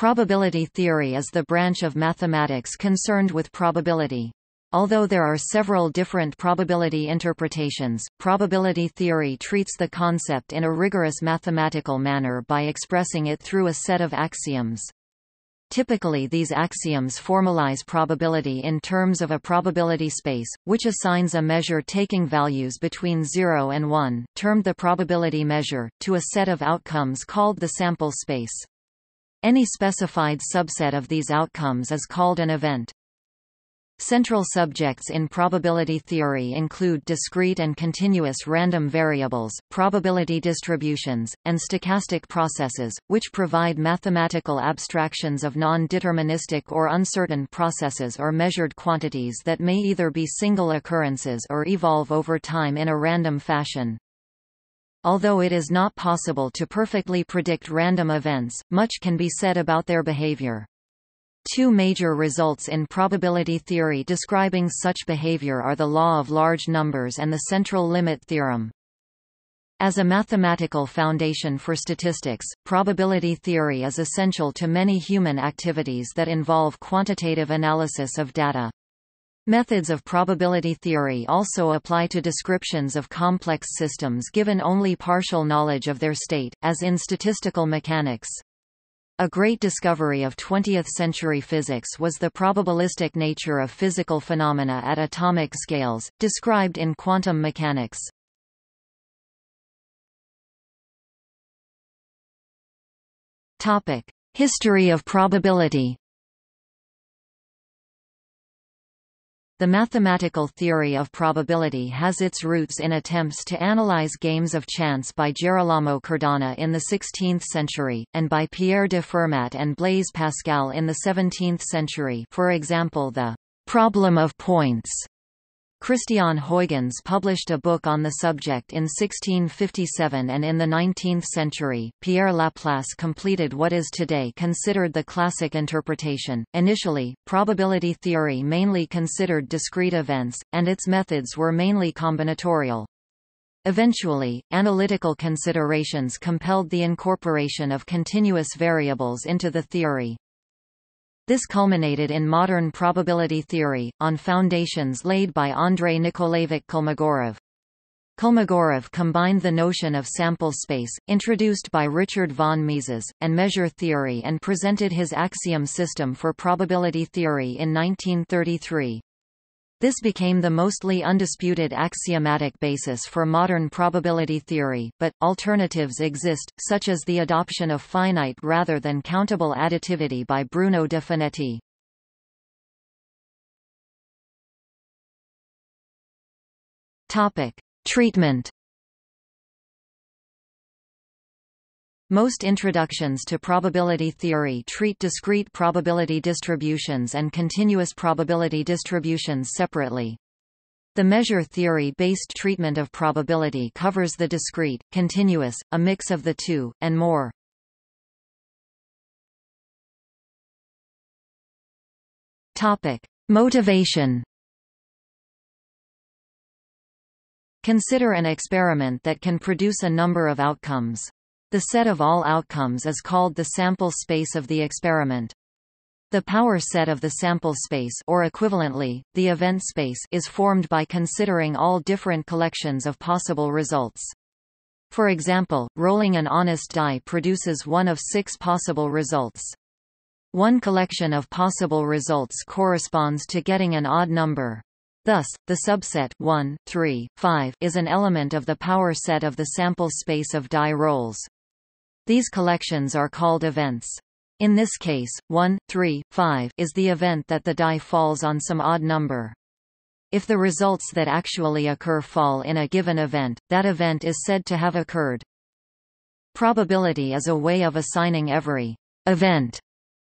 Probability theory is the branch of mathematics concerned with probability. Although there are several different probability interpretations, probability theory treats the concept in a rigorous mathematical manner by expressing it through a set of axioms. Typically these axioms formalize probability in terms of a probability space, which assigns a measure taking values between 0 and 1, termed the probability measure, to a set of outcomes called the sample space. Any specified subset of these outcomes is called an event. Central subjects in probability theory include discrete and continuous random variables, probability distributions, and stochastic processes, which provide mathematical abstractions of non-deterministic or uncertain processes or measured quantities that may either be single occurrences or evolve over time in a random fashion. Although it is not possible to perfectly predict random events, much can be said about their behavior. Two major results in probability theory describing such behavior are the law of large numbers and the central limit theorem. As a mathematical foundation for statistics, probability theory is essential to many human activities that involve quantitative analysis of data. Methods of probability theory also apply to descriptions of complex systems given only partial knowledge of their state, as in statistical mechanics. A great discovery of 20th-century physics was the probabilistic nature of physical phenomena at atomic scales, described in quantum mechanics. History of probability The mathematical theory of probability has its roots in attempts to analyze games of chance by Gerolamo Cardano in the 16th century, and by Pierre de Fermat and Blaise Pascal in the 17th century for example the problem of points Christiaan Huygens published a book on the subject in 1657 and in the 19th century, Pierre Laplace completed what is today considered the classic interpretation. Initially, probability theory mainly considered discrete events, and its methods were mainly combinatorial. Eventually, analytical considerations compelled the incorporation of continuous variables into the theory. This culminated in modern probability theory, on foundations laid by Andrei Nikolaevich Kolmogorov. Kolmogorov combined the notion of sample space, introduced by Richard von Mises, and measure theory and presented his axiom system for probability theory in 1933. This became the mostly undisputed axiomatic basis for modern probability theory, but, alternatives exist, such as the adoption of finite rather than countable additivity by Bruno de Finetti. Treatment Most introductions to probability theory treat discrete probability distributions and continuous probability distributions separately. The measure theory-based treatment of probability covers the discrete, continuous, a mix of the two, and more. Topic: Motivation Consider an experiment that can produce a number of outcomes. The set of all outcomes is called the sample space of the experiment. The power set of the sample space or equivalently, the event space is formed by considering all different collections of possible results. For example, rolling an honest die produces one of six possible results. One collection of possible results corresponds to getting an odd number. Thus, the subset 1, 3, 5 is an element of the power set of the sample space of die rolls. These collections are called events. In this case, 1, 3, 5 is the event that the die falls on some odd number. If the results that actually occur fall in a given event, that event is said to have occurred. Probability is a way of assigning every event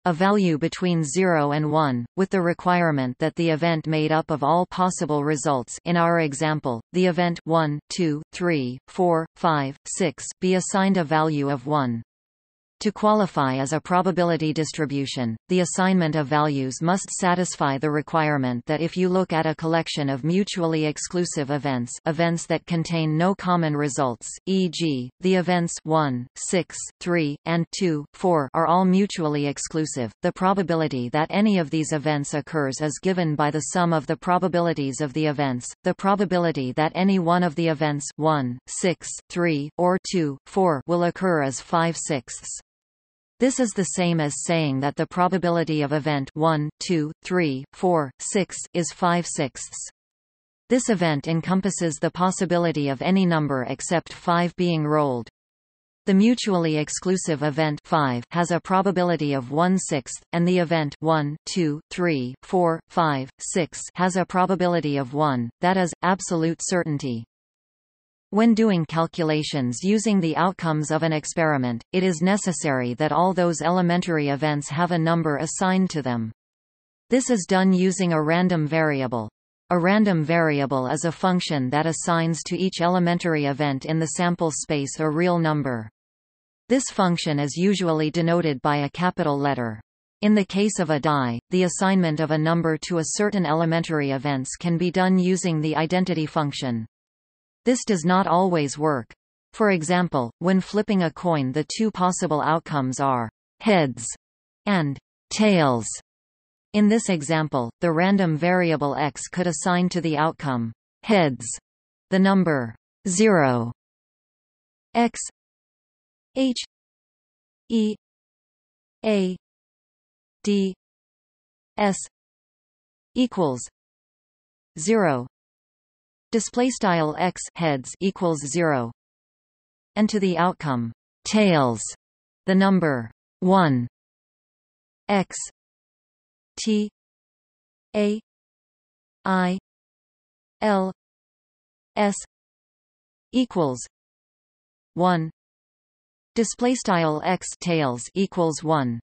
a value between 0 and 1, with the requirement that the event made up of all possible results in our example, the event 1, 2, 3, 4, 5, 6 be assigned a value of 1. To qualify as a probability distribution, the assignment of values must satisfy the requirement that if you look at a collection of mutually exclusive events events that contain no common results, e.g., the events 1, 6, 3, and 2, 4 are all mutually exclusive, the probability that any of these events occurs is given by the sum of the probabilities of the events. The probability that any one of the events 1, 6, 3, or 2, 4 will occur is 5 sixths. This is the same as saying that the probability of event 1, 2, 3, 4, 6 is 5 sixths. This event encompasses the possibility of any number except 5 being rolled. The mutually exclusive event 5 has a probability of 1 sixth, and the event 1, 2, 3, 4, 5, 6 has a probability of 1, that is, absolute certainty. When doing calculations using the outcomes of an experiment, it is necessary that all those elementary events have a number assigned to them. This is done using a random variable. A random variable is a function that assigns to each elementary event in the sample space a real number. This function is usually denoted by a capital letter. In the case of a die, the assignment of a number to a certain elementary events can be done using the identity function. This does not always work. For example, when flipping a coin the two possible outcomes are heads and tails. In this example, the random variable x could assign to the outcome heads the number 0 x h e a d s equals 0 display style x heads equals 0 and to the outcome tails the number 1 x t a i l s equals 1 display style x tails equals 1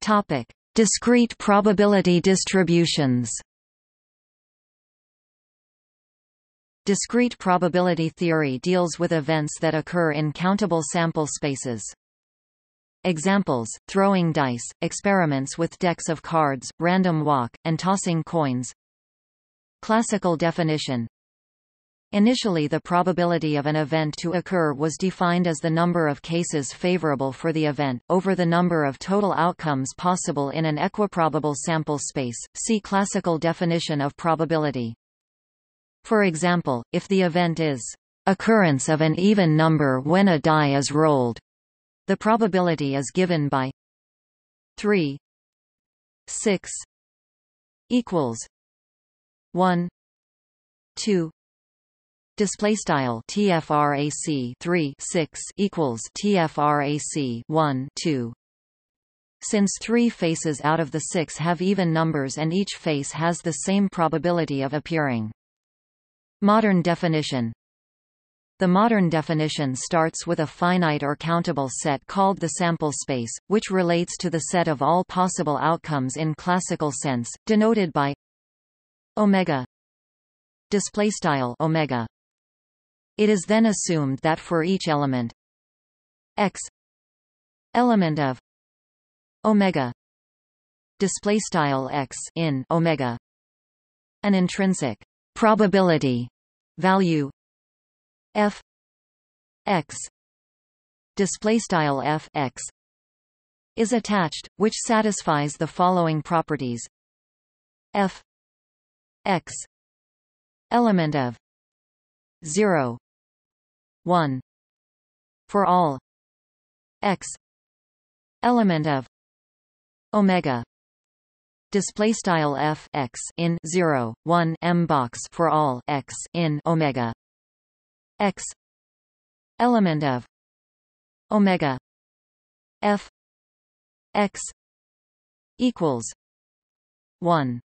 topic Discrete probability distributions Discrete probability theory deals with events that occur in countable sample spaces. Examples, throwing dice, experiments with decks of cards, random walk, and tossing coins Classical definition Initially the probability of an event to occur was defined as the number of cases favorable for the event, over the number of total outcomes possible in an equiprobable sample space. See classical definition of probability. For example, if the event is occurrence of an even number when a die is rolled, the probability is given by 3 6 equals 1 2 display style tfrac 3 6 equals tfrac 1 2 since three faces out of the six have even numbers and each face has the same probability of appearing. Modern definition. The modern definition starts with a finite or countable set called the sample space, which relates to the set of all possible outcomes in classical sense, denoted by omega. Display style omega it is then assumed that for each element x element of omega display style x in omega an intrinsic probability value f x display style f x is attached which satisfies the following properties. F x element of 0 1 for all. X. Element of. Omega. Display style f x in 0 1 m box for all x in omega. X. Element of. Omega. F. X. Equals. 1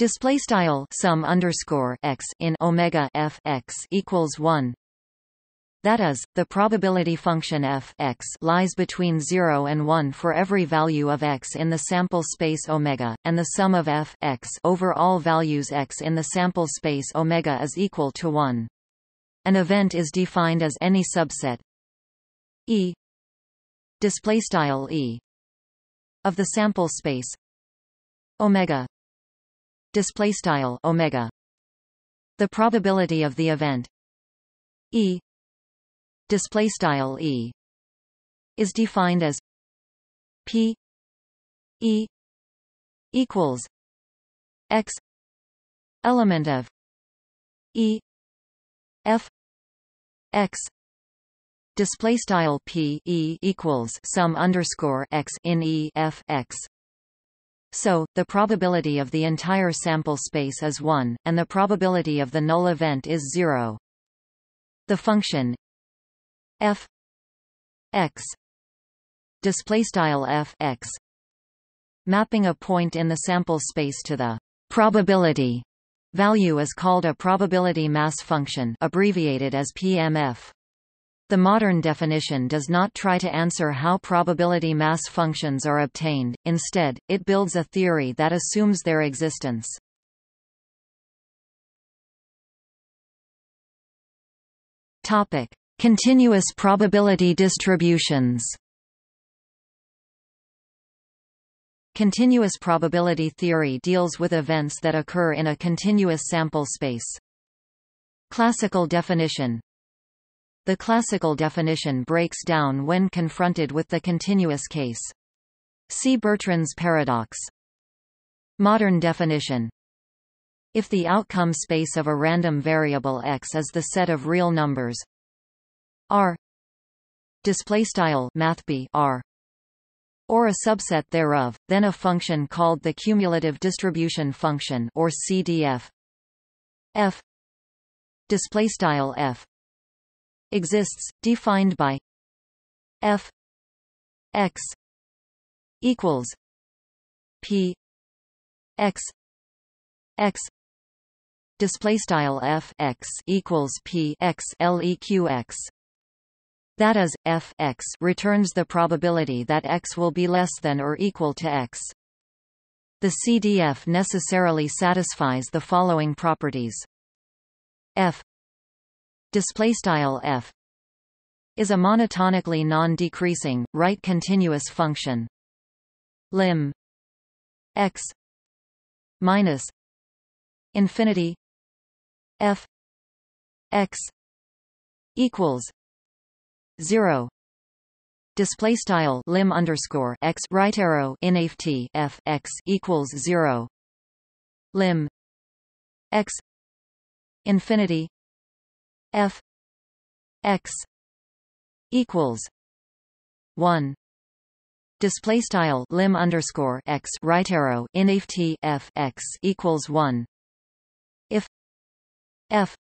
Display style sum underscore x in omega f x equals one. That is, the probability function f x lies between 0 and 1 for every value of x in the sample space omega, and the sum of f x over all values x in the sample space omega is equal to 1. An event is defined as any subset E display style E of the sample space omega display style omega. The probability of the event E display style E is defined as P E equals X element of E F X display style P E equals sum underscore X in E F X so, the probability of the entire sample space is 1, and the probability of the null event is 0. The function f x display style f x mapping a point in the sample space to the probability value is called a probability mass function abbreviated as PMF. The modern definition does not try to answer how probability mass functions are obtained, instead, it builds a theory that assumes their existence. Topic. Continuous probability distributions Continuous probability theory deals with events that occur in a continuous sample space. Classical definition The classical definition breaks down when confronted with the continuous case. See Bertrand's paradox. Modern definition If the outcome space of a random variable x is the set of real numbers R R or a subset thereof, then a function called the cumulative distribution function or CDF f display style f exists defined by f x equals p x x display style f x equals p x leq x that is, f x returns the probability that x will be less than or equal to x. The CDF necessarily satisfies the following properties. f display style f is a monotonically non-decreasing, right continuous function. Lim x minus infinity f x equals 0 display style lim underscore x right arrow inft f x equals 0 lim x infinity f x equals 1 display style lim underscore x right arrow inft f x equals 1 if f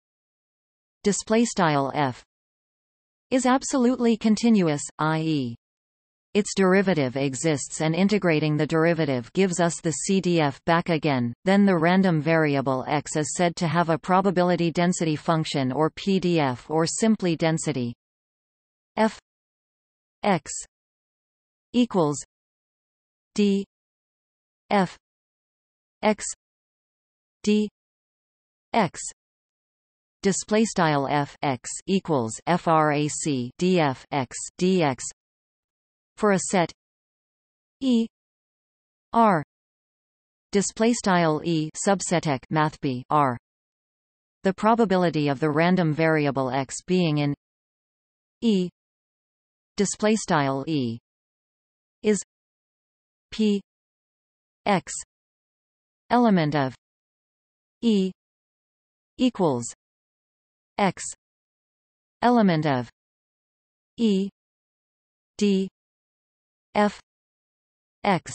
display style f is absolutely continuous, i.e. its derivative exists and integrating the derivative gives us the CDF back again, then the random variable x is said to have a probability density function or PDF or simply density f x equals d f x d x display style f x equals frac df x dx for a set e r display style e subsetek mathb r. The probability of the random variable x being in e display style e is p x element of e equals x element of e d f x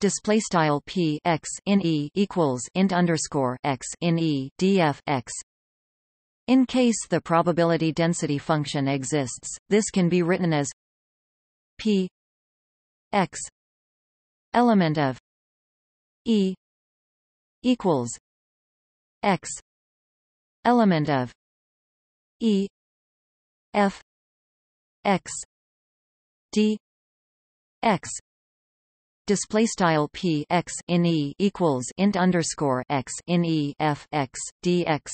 display style p x in e equals int underscore x in e df x. In case the probability density function exists this can be written as p x element of e equals x element of E f x d x. Display style p x in e equals int underscore x in e f x dx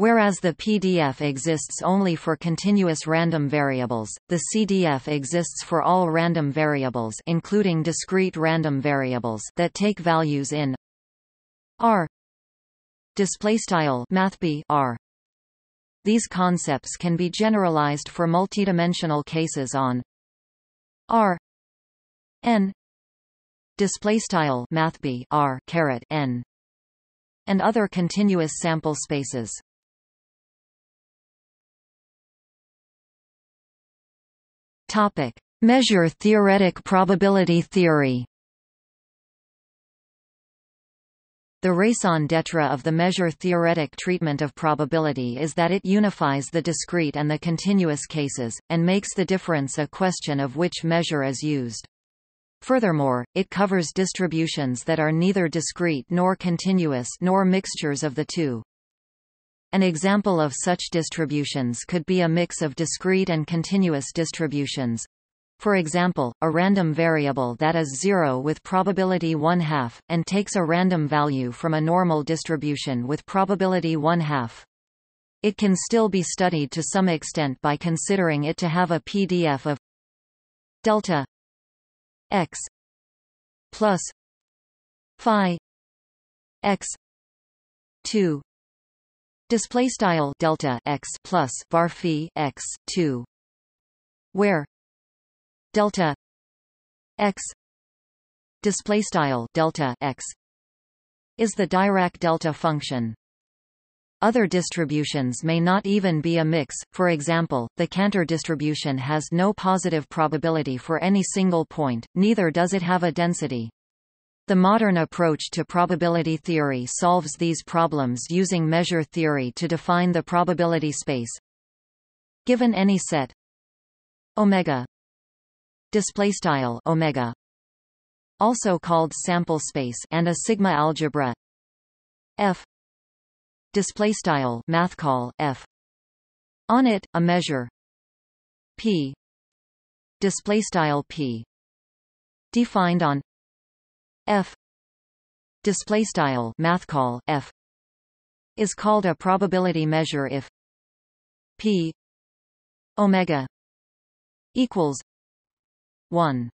Whereas the PDF exists only for continuous random variables, the CDF exists for all random variables including discrete random variables that take values in R. Display style R. These concepts can be generalized for multidimensional cases on R n display style mathb R caret n and other continuous sample spaces Topic: Measure theoretic probability theory. The raison d'etre of the measure theoretic treatment of probability is that it unifies the discrete and the continuous cases, and makes the difference a question of which measure is used. Furthermore, it covers distributions that are neither discrete nor continuous nor mixtures of the two. An example of such distributions could be a mix of discrete and continuous distributions. For example, a random variable that is zero with probability 1 half, and takes a random value from a normal distribution with probability 1 half. It can still be studied to some extent by considering it to have a PDF of delta x plus phi x 2 display style delta x plus var phi x 2 where delta x display style delta x is the Dirac delta function other distributions may not even be a mix, for example, the Cantor distribution has no positive probability for any single point, neither does it have a density. The modern approach to probability theory solves these problems using measure theory to define the probability space. Given any set omega display style omega. Also called sample space and a sigma algebra. F. Display style math call f. On it a measure. P. Display style p. Defined on f. Display style math call f. Is called a probability measure if p. omega equals 1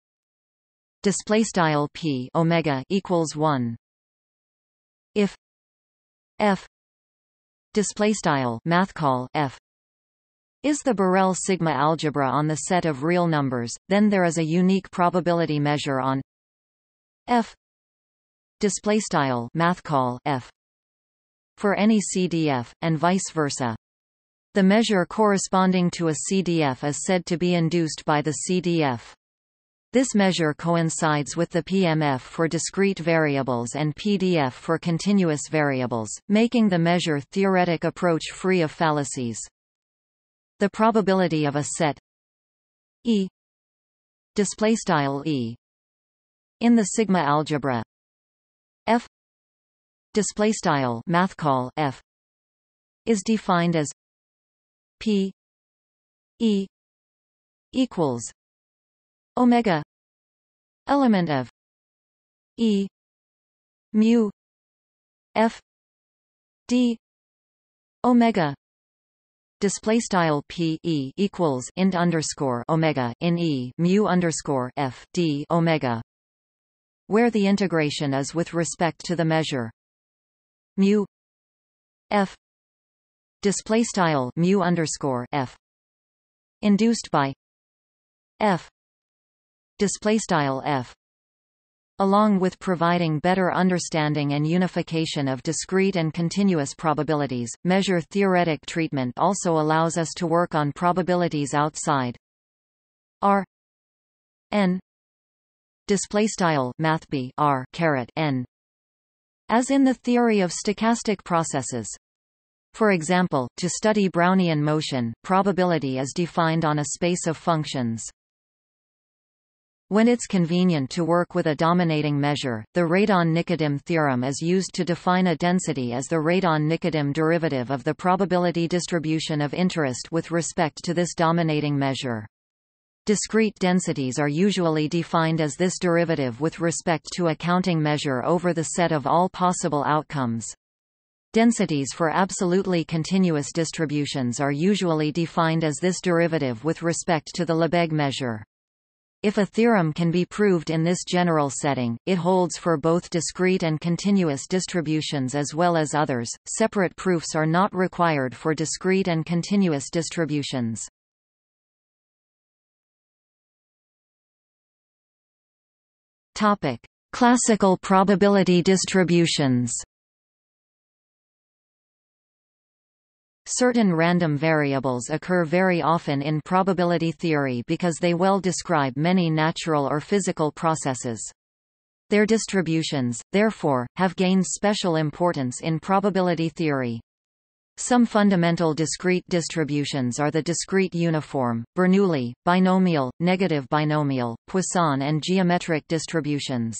display style p omega equals 1 if f display style math call f is the Borel sigma algebra on the set of real numbers then there is a unique probability measure on f display style math call f for any CDF and vice versa. The measure corresponding to a CDF is said to be induced by the CDF. This measure coincides with the PMF for discrete variables and PDF for continuous variables, making the measure theoretic approach free of fallacies. The probability of a set E display style E in the sigma algebra f display style math call f is defined as p e equals omega element of e mu f d omega display style p e equals int underscore omega in e mu underscore f d omega where the integration is with respect to the measure mu f display style mu underscore f induced by f display style f along with providing better understanding and unification of discrete and continuous probabilities measure theoretic treatment also allows us to work on probabilities outside r n display style mathb r caret n as in the theory of stochastic processes for example, to study Brownian motion, probability is defined on a space of functions. When it's convenient to work with a dominating measure, the Radon-Nikodym theorem is used to define a density as the Radon-Nikodym derivative of the probability distribution of interest with respect to this dominating measure. Discrete densities are usually defined as this derivative with respect to a counting measure over the set of all possible outcomes. Densities for absolutely continuous distributions are usually defined as this derivative with respect to the Lebesgue measure. If a theorem can be proved in this general setting, it holds for both discrete and continuous distributions as well as others. Separate proofs are not required for discrete and continuous distributions. Topic: Classical probability distributions. Certain random variables occur very often in probability theory because they well describe many natural or physical processes. Their distributions, therefore, have gained special importance in probability theory. Some fundamental discrete distributions are the discrete uniform, Bernoulli, binomial, negative binomial, Poisson and geometric distributions.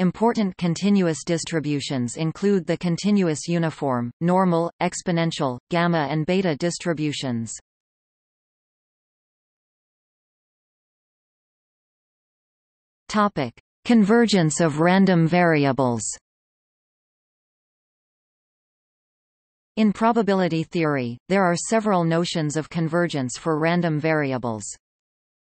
Important continuous distributions include the continuous uniform, normal, exponential, gamma and beta distributions. Topic: Convergence of random variables. In probability theory, there are several notions of convergence for random variables.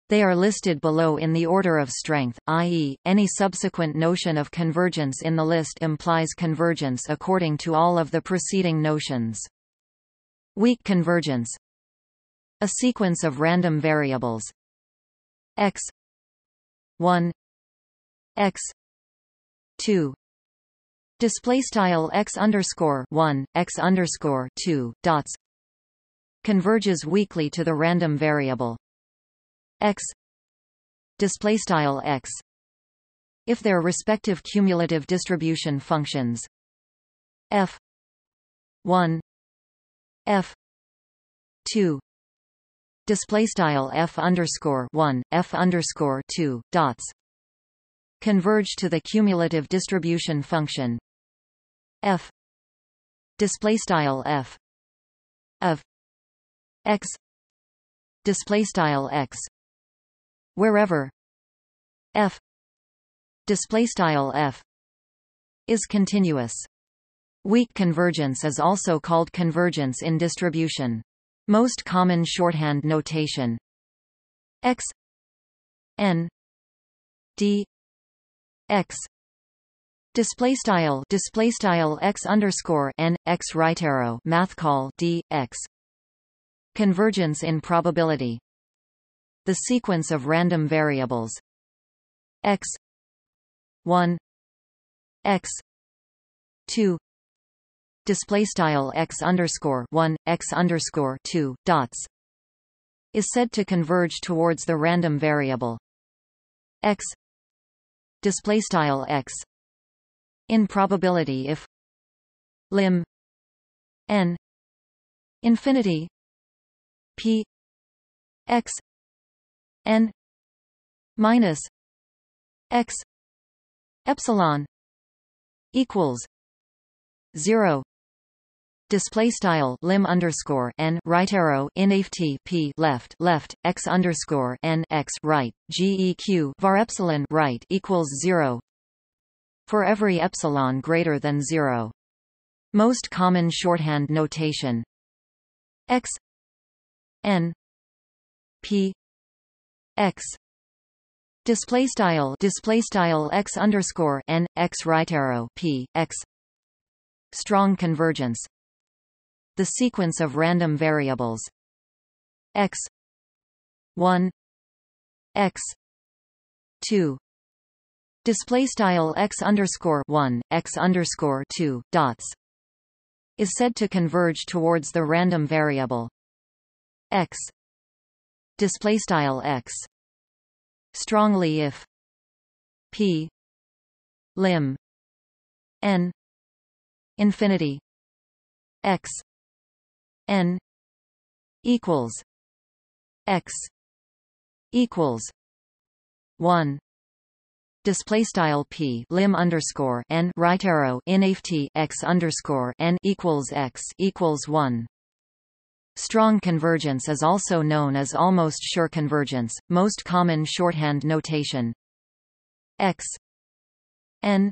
They are listed below in the order of strength, i.e., any subsequent notion of convergence in the list implies convergence according to all of the preceding notions. Weak convergence. A sequence of random variables. X. 1 x. 2 display style x underscore 1 x underscore 2 dots. Converges weakly to the random variable x display style x. If their respective cumulative distribution functions f 1 f 2 display style f underscore 1 f underscore 2 dots converge to the cumulative distribution function f display style f of x display style x wherever. F. Display style f. Is continuous. Weak convergence is also called convergence in distribution. Most common shorthand notation. X. N. D. X. Display style display style x underscore n x right arrow math call d x. Convergence in probability the sequence of random variables. X 1 x 2 display style x underscore 1 x underscore 2 dots is said to converge towards the random variable. X display style x in probability if lim n infinity p x n minus x epsilon equals 0 display style lim underscore n right arrow in p left left x underscore n x right geq var epsilon right equals zero for every epsilon greater than zero. Most common shorthand notation x n p x display style display style x underscore n x right arrow p x strong convergence. The sequence of random variables. X 1 x 2 display style x underscore 1 x underscore 2 dots is said to converge towards the random variable x display style x. Strongly if. P. Lim. N. Infinity. X. N. Equals. X. Equals. 1 display style p. Lim underscore n. Right arrow in x underscore n equals x equals 1 Strong convergence is also known as almost sure convergence, most common shorthand notation. X n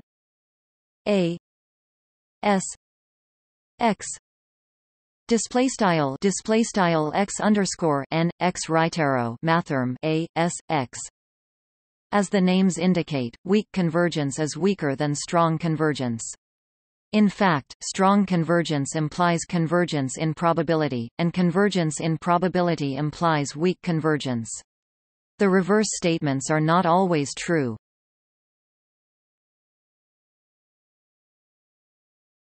a s x display style display style x underscore n x right arrow mathrm a s x. As the names indicate weak convergence is weaker than strong convergence in fact, strong convergence implies convergence in probability, and convergence in probability implies weak convergence. The reverse statements are not always true.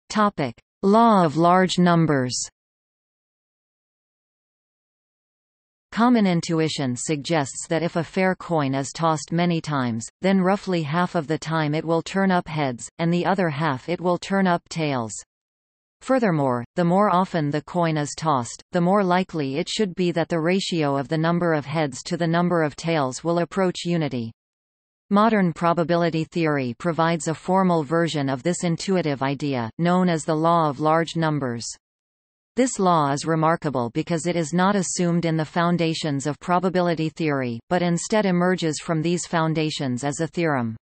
Topic: Law of large numbers. Common intuition suggests that if a fair coin is tossed many times, then roughly half of the time it will turn up heads, and the other half it will turn up tails. Furthermore, the more often the coin is tossed, the more likely it should be that the ratio of the number of heads to the number of tails will approach unity. Modern probability theory provides a formal version of this intuitive idea, known as the law of large numbers. This law is remarkable because it is not assumed in the foundations of probability theory, but instead emerges from these foundations as a theorem.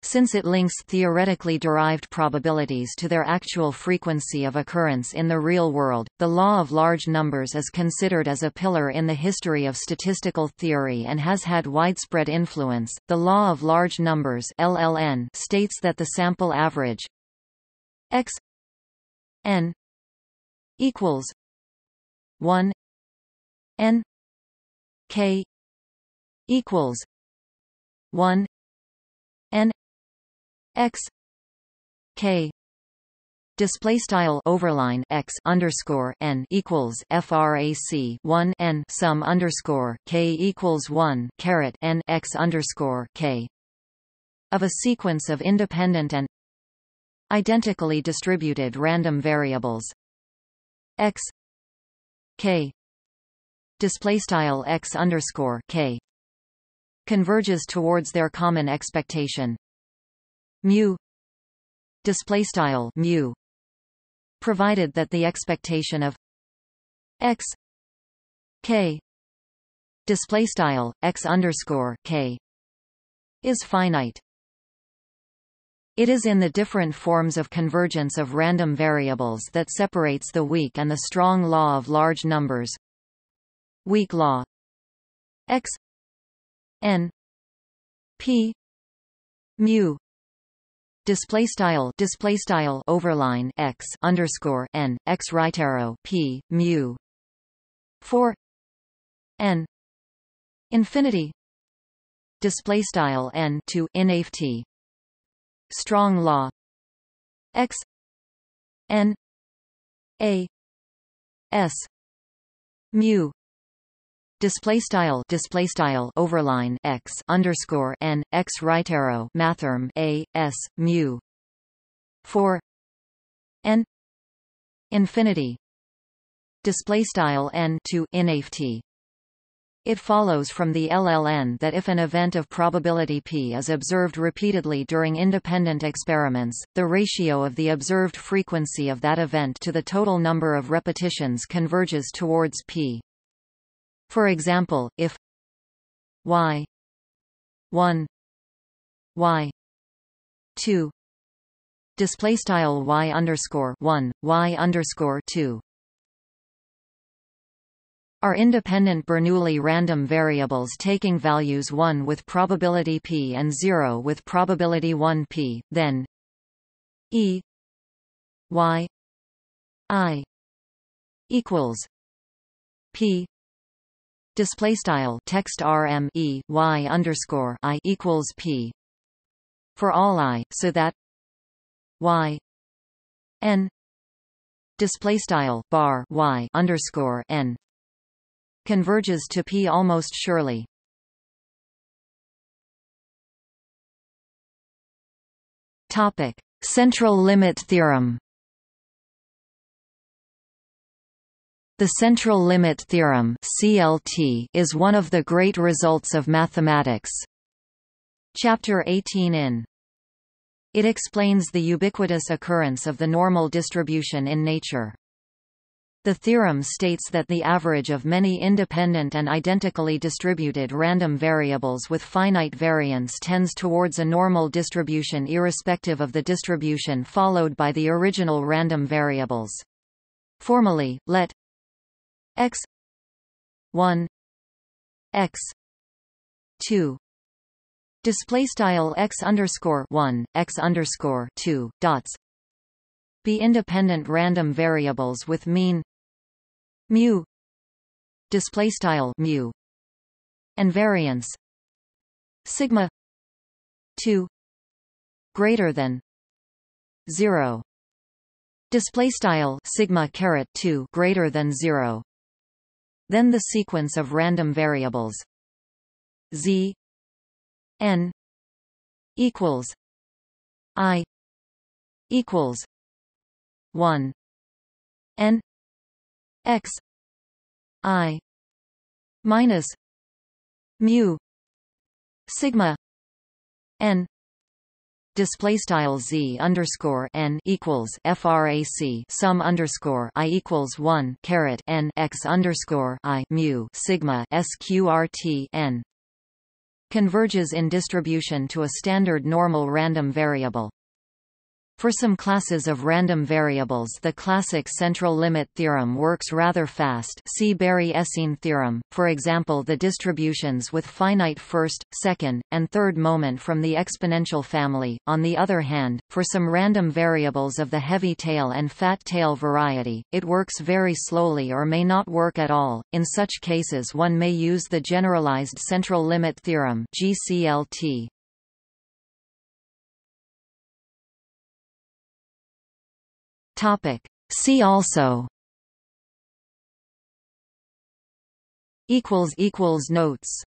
Since it links theoretically derived probabilities to their actual frequency of occurrence in the real world, the law of large numbers is considered as a pillar in the history of statistical theory and has had widespread influence. The law of large numbers (LLN) states that the sample average x n equals one N K equals one N X K Display style overline x underscore n equals frac 1 n sum underscore k equals 1 caret n x underscore k of a sequence of independent and identically distributed random variables x k display style x underscore k converges towards their common expectation. Mu display style mu provided that the expectation of x k display style x underscore k is finite it is in the different forms of convergence of random variables that separates the weak and the strong law of large numbers. Weak law. X. N. P. Mu. Display style display style overline x underscore n x right arrow p mu. 4 n. Infinity. Display style n to infinity strong law. X n a s mu display style display style overline x underscore n x right arrow mathrm a s mu 4 n infinity display style n to infinity it follows from the LLN that if an event of probability p is observed repeatedly during independent experiments, the ratio of the observed frequency of that event to the total number of repetitions converges towards p. For example, if y 1 y 2 display style y underscore 1 y underscore 2 are independent Bernoulli random variables taking values 1 with probability p and 0 with probability 1 p, then e y i equals p display style text rm e y underscore i equals p for all i so that y n display style bar y underscore n converges to P almost surely. Topic: Central limit theorem. The central limit theorem (CLT) is one of the great results of mathematics. Chapter 18 in it explains the ubiquitous occurrence of the normal distribution in nature. The theorem states that the average of many independent and identically distributed random variables with finite variance tends towards a normal distribution irrespective of the distribution followed by the original random variables. Formally, let x 1 x 2 display style x underscore 1 x underscore 2 dots be independent random variables with mean mu display style mu and variance sigma 2 greater than 0 display style sigma caret 2 greater than 0 then the sequence of random variables z n equals i equals 1 n x i minus mu sigma n display style z underscore n equals frac sum underscore i equals one caret n x underscore i mu sigma sqrt n converges in distribution to a standard normal random variable. For some classes of random variables the classic central limit theorem works rather fast see Berry-Esseen theorem, for example the distributions with finite first, second, and third moment from the exponential family. On the other hand, for some random variables of the heavy tail and fat tail variety, it works very slowly or may not work at all. In such cases one may use the generalized central limit theorem GCLT. Topic. See also notes